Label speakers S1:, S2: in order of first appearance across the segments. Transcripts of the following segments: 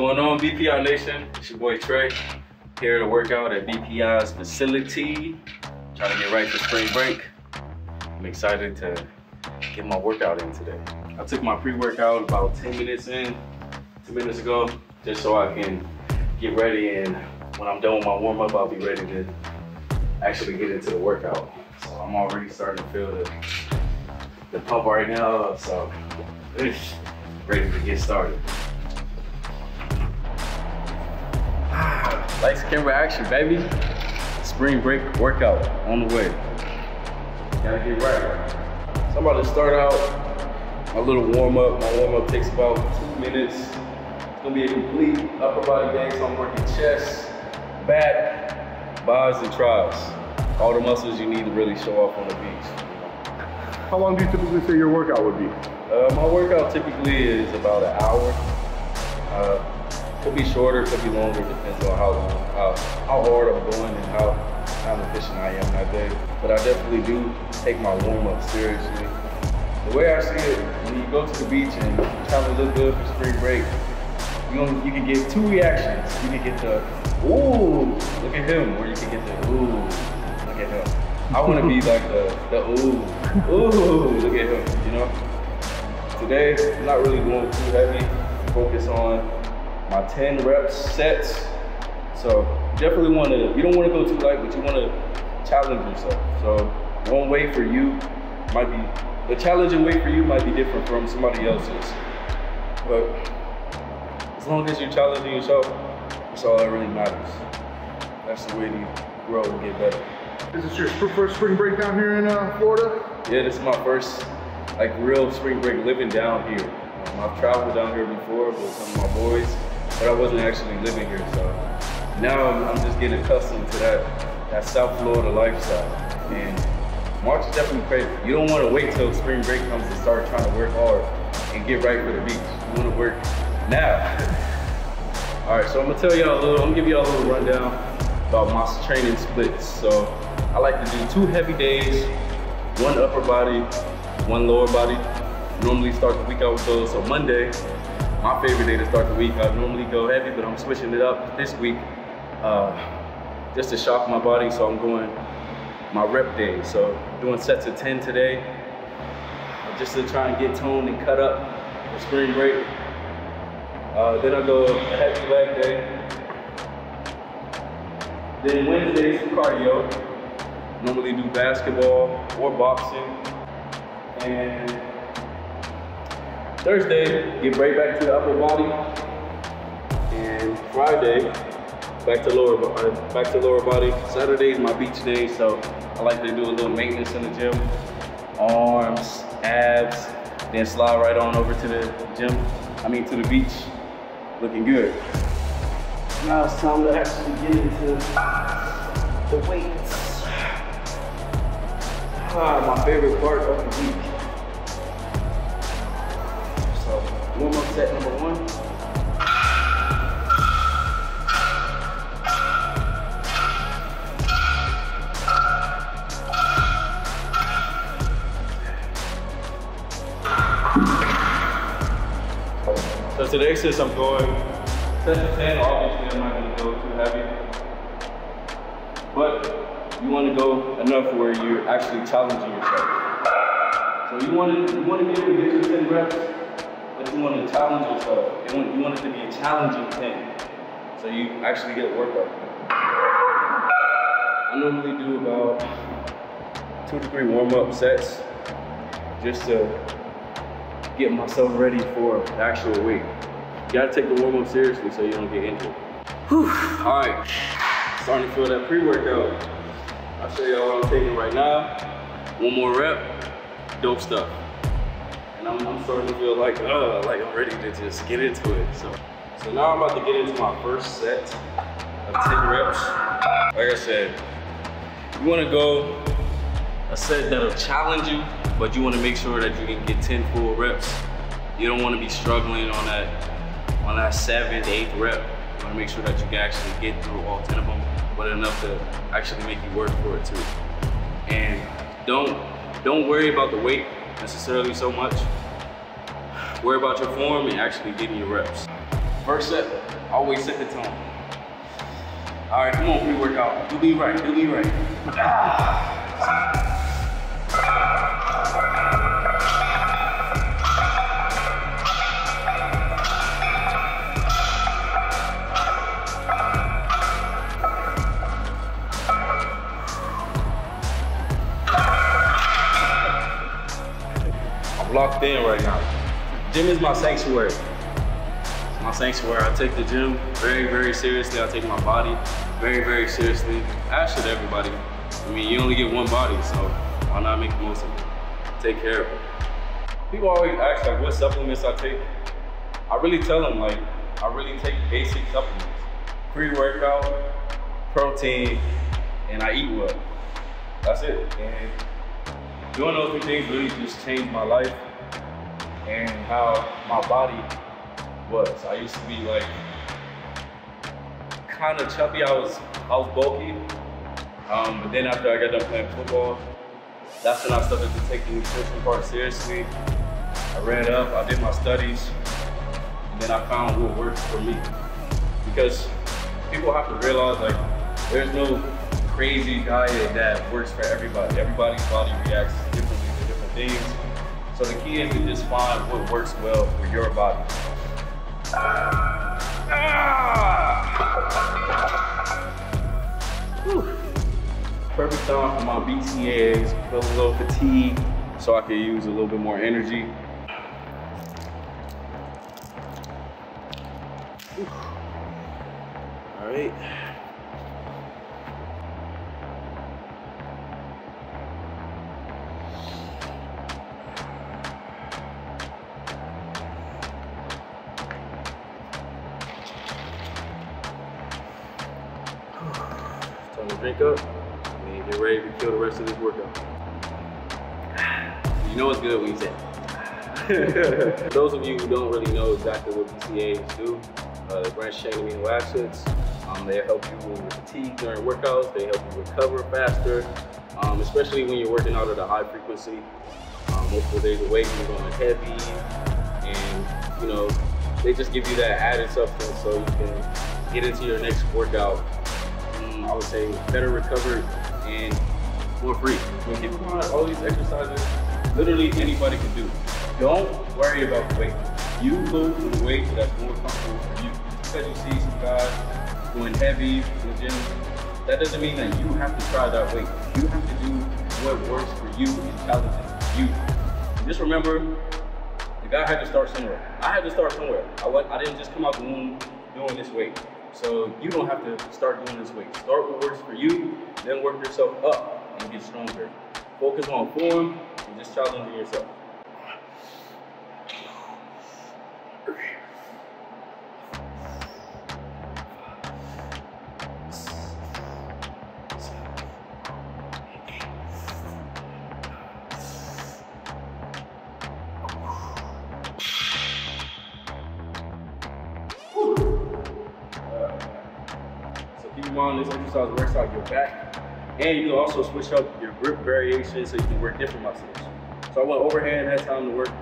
S1: going on, BPI Nation? It's your boy Tre here to work out at BPI's facility. Trying to get right for spring break. I'm excited to get my workout in today. I took my pre-workout about 10 minutes in, 10 minutes ago, just so I can get ready and when I'm done with my warm-up, I'll be ready to actually get into the workout. So I'm already starting to feel the, the pump right now, so ready to get started. Lights, camera, action, baby. Spring break workout on the way. Gotta get right. So I'm about to start out my little warm up. My warm up takes about two minutes. It's gonna be a complete upper body day, so I'm working chest, back, buys, and tries. All the muscles you need to really show off on the beach.
S2: How long do you typically say your workout would be?
S1: Uh, my workout typically is about an hour. Uh, could be shorter, could be longer, depends on how long, how, how hard I'm going and how time efficient I am that day. But I definitely do take my warm up seriously. The way I see it, when you go to the beach and you're trying to look good for spring break, you know, you can get two reactions. You can get the ooh, look at him, or you can get the ooh, look at him. I want to be like the the ooh, ooh, look at him. You know. Today, I'm not really going too heavy. Focus on my 10 reps sets. So definitely want to, you don't want to go too light, but you want to challenge yourself. So one way for you might be, the challenging way for you might be different from somebody else's. But as long as you're challenging yourself, that's all that really matters. That's the way to grow and get better.
S2: Is this your first spring break down here in uh, Florida?
S1: Yeah, this is my first like real spring break living down here. Um, I've traveled down here before with some of my boys, but I wasn't actually living here. So now I'm, I'm just getting accustomed to that, that South Florida lifestyle. And March is definitely crazy. You don't want to wait till spring break comes to start trying to work hard and get right for the beach. You want to work now. All right, so I'm gonna tell y'all a little, I'm gonna give y'all a little rundown about my training splits. So I like to do two heavy days, one upper body, one lower body. Normally start the week out with those. So Monday, my favorite day to start the week. I normally go heavy, but I'm switching it up this week uh, just to shock my body. So I'm going my rep day. So doing sets of 10 today, just to try and get toned and cut up for spring break. Uh, then I go heavy leg day. Then Wednesday some cardio. Normally do basketball or boxing. And Thursday, get right back to the upper body. And Friday, back to lower uh, back to lower body. Saturday is my beach day, so I like to do a little maintenance in the gym. Arms, abs, then slide right on over to the gym. I mean to the beach. Looking good. Now it's time to actually get into the weights. Ah, my favorite part of the beach. Warm up set number one. So today since I'm going set to 10, obviously I'm not gonna go too heavy. But you wanna go enough where you're actually challenging yourself. So you wanna, you wanna be able to get your 10 reps but you want to challenge yourself. You want, you want it to be a challenging thing. So you actually get work out. I normally do about two to three warm-up sets just to get myself ready for the actual week. You gotta take the warm-up seriously so you don't get injured. Whew. All right, starting to feel that pre-workout. I'll show y'all what I'm taking right now. One more rep, dope stuff. I'm, I'm starting to feel like, uh, like I'm ready to just get into it. So, so now I'm about to get into my first set of 10 reps. Like I said, you wanna go a set that'll challenge you, but you wanna make sure that you can get 10 full reps. You don't wanna be struggling on that, on that seventh, eighth rep. You wanna make sure that you can actually get through all 10 of them, but enough to actually make you work for it too. And don't, don't worry about the weight necessarily so much. Worry about your form and actually getting your reps. First set, always set the tone. All right, come on, pre-workout. Do me right, do me right. Ah. Locked in right now. Gym is my sanctuary. It's my sanctuary. I take the gym very, very seriously. I take my body very, very seriously. As should everybody. I mean, you only get one body, so why not make the most of it? Take care of it. People always ask like what supplements I take. I really tell them like, I really take basic supplements. Pre-workout, protein, and I eat well. That's it. And doing those three things really just changed my life and how my body was. I used to be like kind of chubby. I was I was bulky. Um, but then after I got done playing football, that's when I started to take the nutrition part seriously. I read up, I did my studies, and then I found what works for me. Because people have to realize like there's no crazy diet that works for everybody. Everybody's body reacts differently to different things. So the key is to just find what works well for your body. Ah! Perfect time for my BCAAs, feel a little fatigue so I can use a little bit more energy. All right. And ready to kill the rest of this workout. You know it's good when you say For those of you who don't really know exactly what BCAAs do, uh, the branched chain amino acids, um, they help you when you're fatigued during workouts, they help you recover faster, um, especially when you're working out at a high frequency, um, multiple days a week, you're going heavy, and you know, they just give you that added substance so you can get into your next workout. I would say better recovered and more free. Keep in mind, all these exercises, literally anybody can do. Don't worry about the weight. You go to the weight that's more comfortable for you. Because you see some guys going heavy in the gym, that doesn't mean that you have to try that weight. You have to do what works for you and challenges for you. Just remember, the guy had to start somewhere. I had to start somewhere. I, I didn't just come out the womb doing this weight. So you don't have to start doing this weight. Start what works for you, then work yourself up and get stronger. Focus on form and just challenging yourself. Exercise works out your back. And you can also switch up your grip variation so you can work different muscles. So I went overhand that time to work,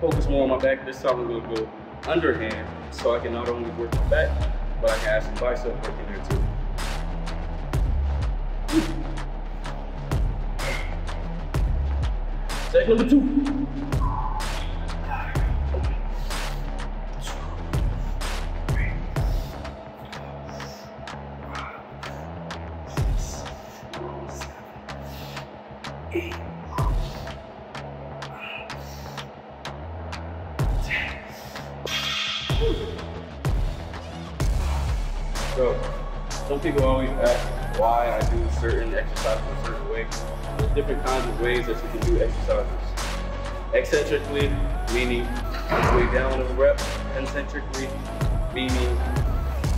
S1: focus more on my back. This time I'm gonna go underhand so I can not only work my back, but I can add some bicep work in there too. Set number two. Ways that you can do exercises. Eccentrically, meaning way down of the rep. Concentrically, meaning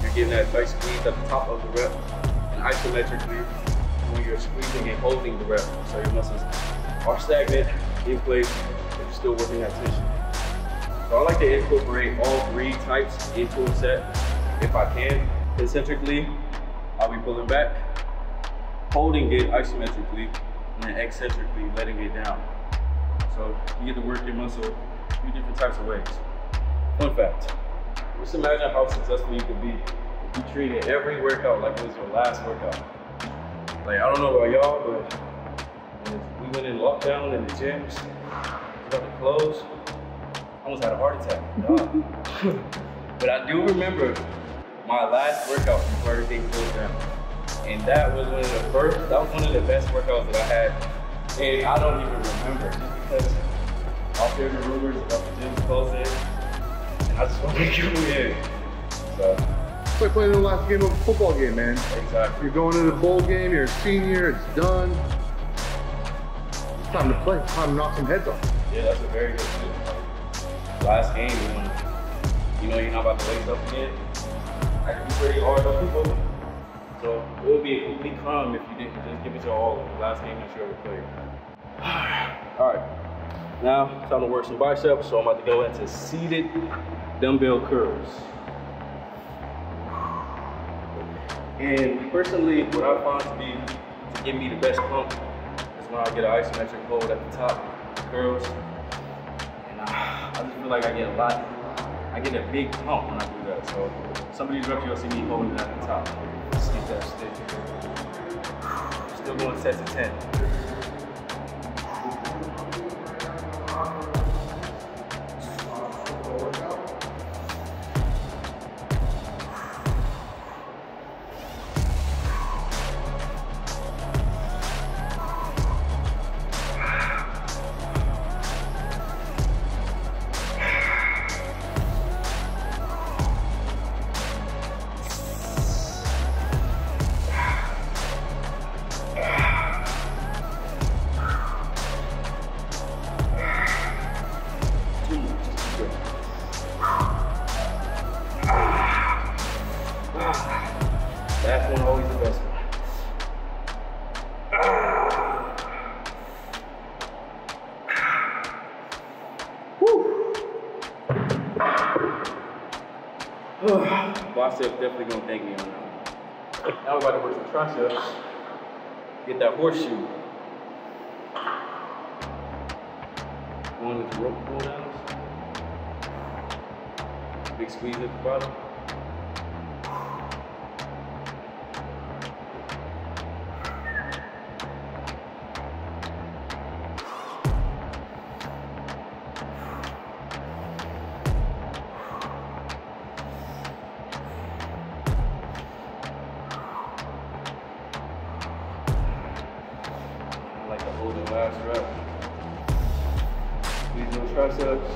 S1: you're getting that tight squeeze at the top of the rep. And isometrically, when you're squeezing and holding the rep. So your muscles are stagnant, in place, but you're still working that tension. So I like to incorporate all three types into a set if I can. Concentrically, I'll be pulling back, holding it isometrically, and then eccentrically letting it down. So you get to work your muscle a few different types of ways. Fun fact. just imagine how successful you could be if you treated every workout like it was your last workout. Like I don't know about y'all, but we went in lockdown in the gyms, about to close, I almost had a heart attack. but I do remember my last workout before everything closed down. And that was one of the first, that was one of the best workouts that I had. And I don't even remember just because I'll hear the rumors about the gym closing. And I just want to get in. So,
S2: It's like playing the last game of a football game, man.
S1: exactly.
S2: You're going to the bowl game, you're a senior, it's done. It's time to play. It's time to knock some heads off.
S1: Yeah, that's a very good thing. Last game, when you know you're not about to wake up again, I can be pretty hard on people. So it would be a complete crime if you didn't just give it your all in the last game that you ever played. All right, now time to work some biceps. So I'm about to go into seated dumbbell curls. And personally, what I find to be to give me the best pump is when I get an isometric hold at the top, curls, and I, I just feel like I get a lot. I get a big pump when I do that. So some of these reps you'll see me holding it at the top. Still going set to 10. More. Just keep going. That one always the best one. Bicep definitely gonna thank me on that. one. Now we're about to work some triceps. Get that horseshoe. One is rope pull downs. Big squeeze at the bottom. Like to last rep. Squeeze those triceps.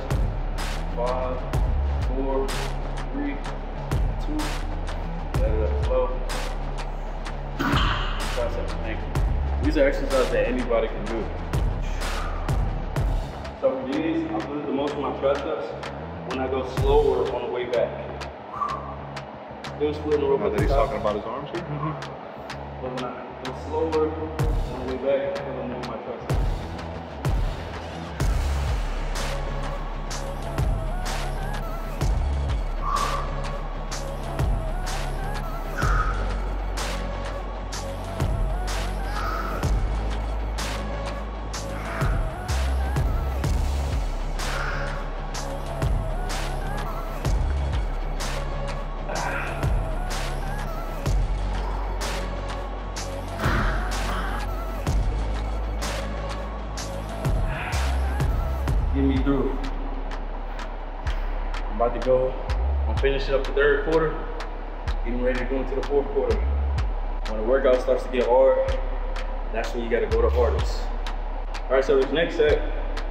S1: Five, four, three, two. Let it. Triceps ankle. These are exercises that anybody can do. So for these, I lose the most of my triceps when I go slower on the way back. Still splitting the rope
S2: Now that he's
S1: top.
S2: talking about his arms here.
S1: Mm-hmm. But finishing up the third quarter. Getting ready to go into the fourth quarter. When the workout starts to get hard, that's when you gotta go the hardest. All right, so this next set,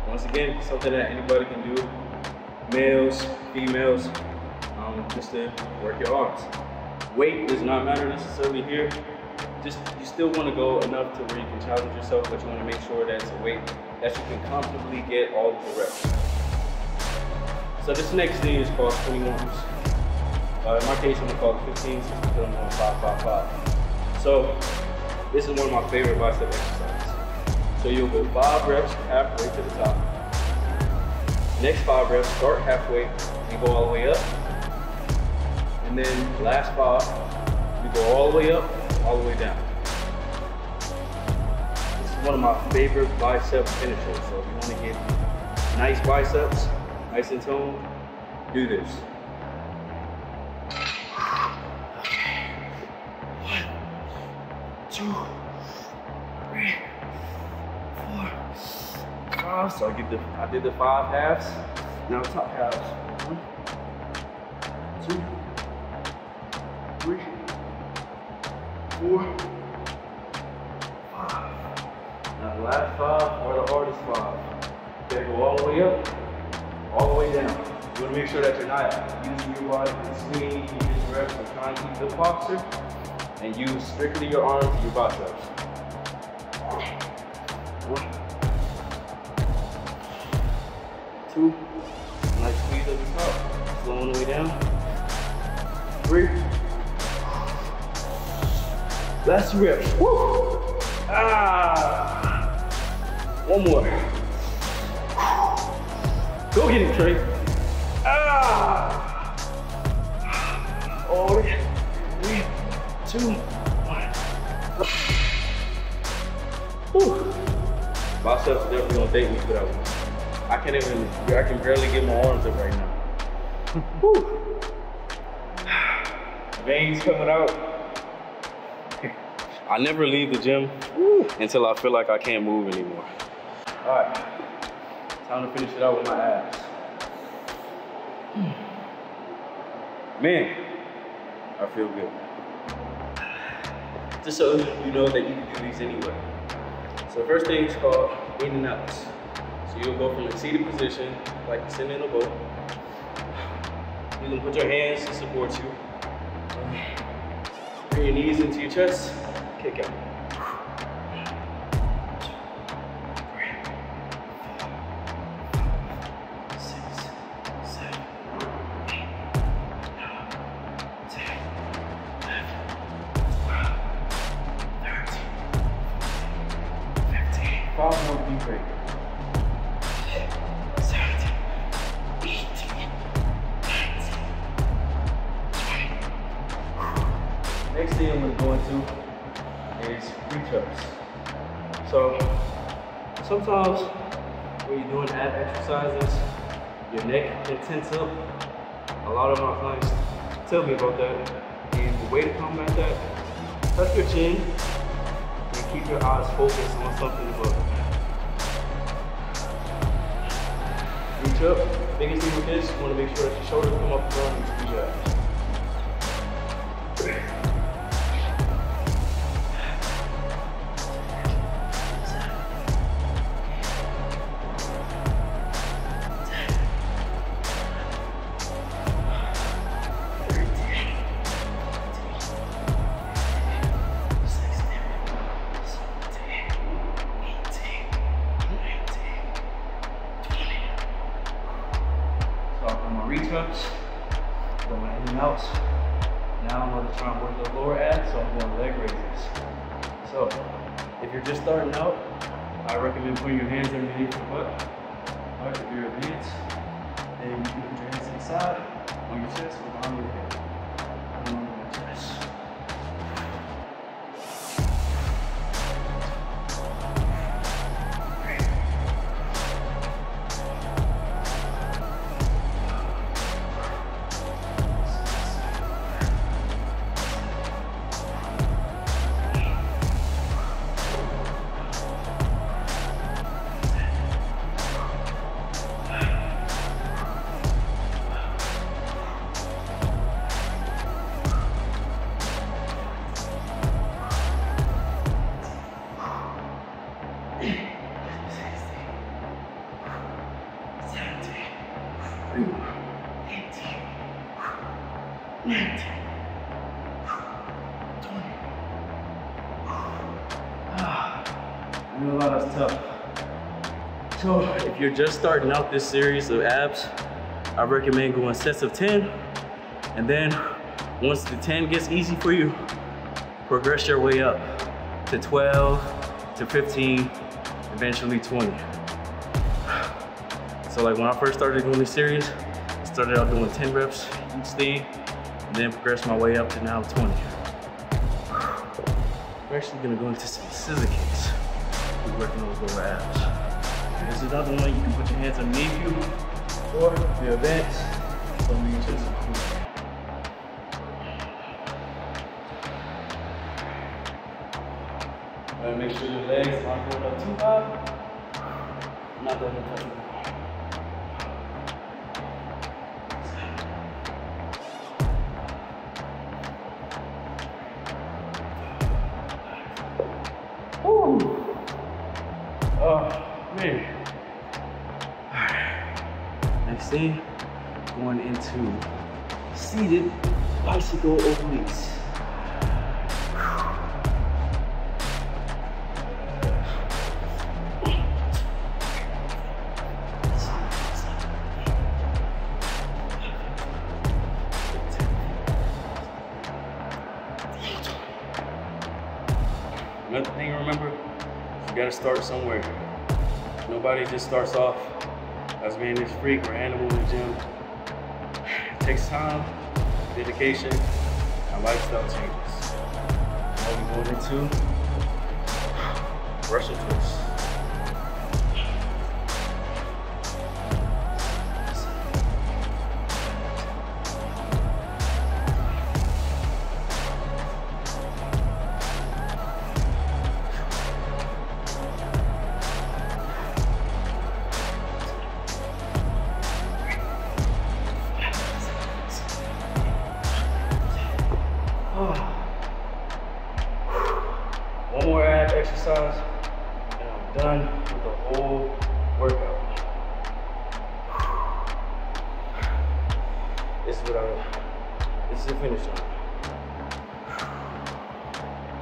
S1: once again, something that anybody can do, males, females, um, just to work your arms. Weight does not matter necessarily here. Just you still want to go enough to where you can challenge yourself, but you want to make sure that it's a weight that you can comfortably get all of the reps. So this next thing is called 21s. Uh, in my case, I'm gonna call it 15, since I'm doing 5, 5, 5. So this is one of my favorite bicep exercises. So you'll go five reps halfway to the top. Next five reps, start halfway and go all the way up. And then last five, you go all the way up, all the way down. This is one of my favorite bicep finishers. So if you want to get nice biceps, nice and toned, do this. Two, three, four, five. So I get the I did the five halves. Now top halves. One, two, three, four, five. Now the last five are the hardest five. Okay, go all the way up, all the way down. You want to make sure that you're not using your body to swing, keep this reps, trying to keep the posture, and use strictly your arms and your biceps. One, two, nice squeeze at the top, slowing the way down. Three, last rep. Woo! Ah! One more. Go get it, Tre. Two, one. Whew. Biceps are definitely gonna thank me for that one. I can't even, I can barely get my arms up right now. Whew. Veins coming out. I never leave the gym until I feel like I can't move anymore. All right, time to finish it out with my abs. Hmm. Man, I feel good. Just so you know that you can do these anyway. So first thing is called in and outs. So you'll go from a seated position, like you're sitting in a boat. You can put your hands to support you. Bring your knees into your chest, kick out. Your eyes focused on something above. Reach up. Biggest thing with this, you want to make sure that your shoulders come up front and squeeze your your hands underneath your butt. Or if you're advanced, then you can put your hands to the side, on your chest, or behind your head. I know a lot of tough. So if you're just starting out this series of abs, I recommend going sets of 10. And then once the 10 gets easy for you, progress your way up to 12, to 15, eventually 20. So like when I first started doing this series, I started out doing 10 reps each thing, and then progressed my way up to now 20. We're actually gonna go into some scissor kicks. We're working those lower abs. There's another one, you can put your hands underneath you, or if you're advanced, chest. And make sure your legs aren't going up too high. Not that. Woo. Another thing remember, you gotta start somewhere. Nobody just starts off as being this freak or animal in the gym. It takes time, dedication, and lifestyle changes. Now we're going into Russian twists. Done with the whole workout. This is what I'm, this is the finish line.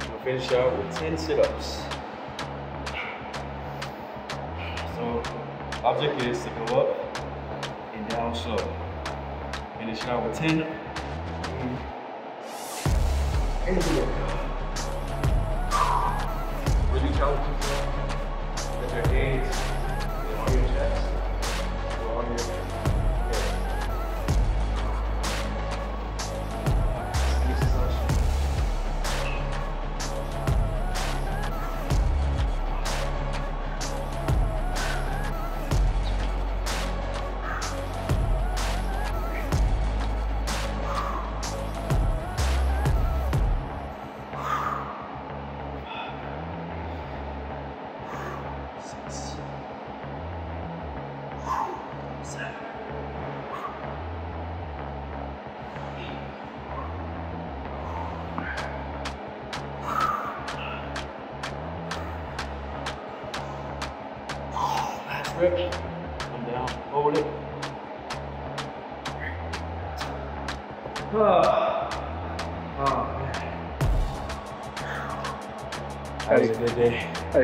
S1: I'm gonna finish out with 10 sit-ups. So, object is to go up and down slow. Finish out with 10. and workout really challenge yourself. Let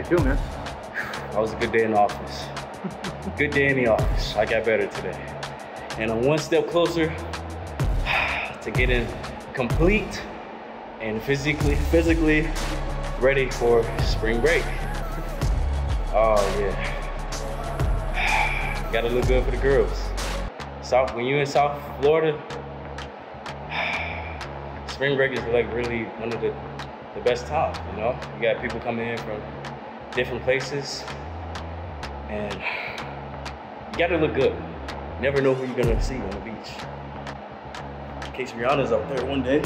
S2: you feel, man?
S1: That was a good day in the office. good day in the office. I got better today. And I'm one step closer to getting complete and physically physically ready for spring break. Oh yeah. Gotta look good for the girls. South when you're in South Florida, spring break is like really one of the, the best times, you know? You got people coming in from different places and you gotta look good. Never know who you're gonna see on the beach. In case Rihanna's up there one day,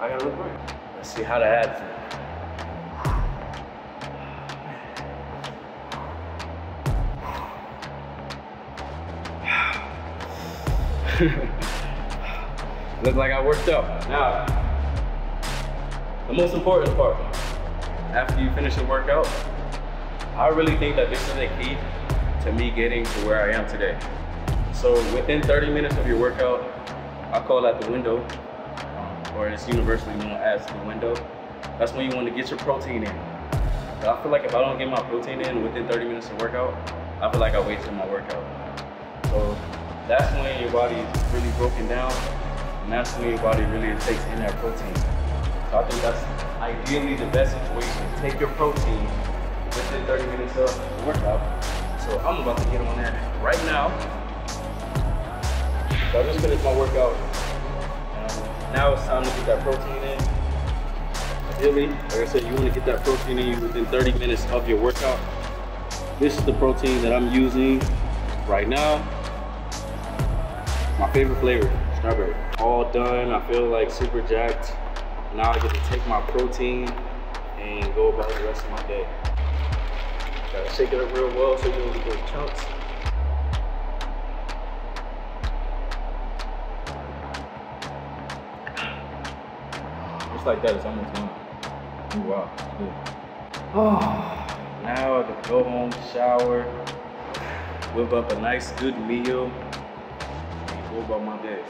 S1: I gotta look great. Let's see how to add to it. Look like I worked out. Now, the most important part, after you finish the workout, I really think that this is the key to me getting to where I am today. So within 30 minutes of your workout, I call that the window, um, or it's universally known as the window. That's when you want to get your protein in. But I feel like if I don't get my protein in within 30 minutes of workout, I feel like I wasted my workout. So that's when your body is really broken down, and that's when your body really takes in that protein. So I think that's ideally the best situation. Take your protein within 30 minutes of workout. So I'm about to get on that right now. So I just finished my workout. Um, now it's time to get that protein in. Ideally, like I said, you want to get that protein in within 30 minutes of your workout. This is the protein that I'm using right now. My favorite flavor, strawberry. All done. I feel like super jacked. Now I get to take my protein and go about the rest of my day. Gotta shake it up real well so you don't get those chunks. Just like that, it's almost done. Oh, wow. Good. Oh, now I can go home, shower, whip up a nice good meal, and go about my day.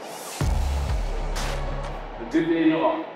S1: A good day in the office.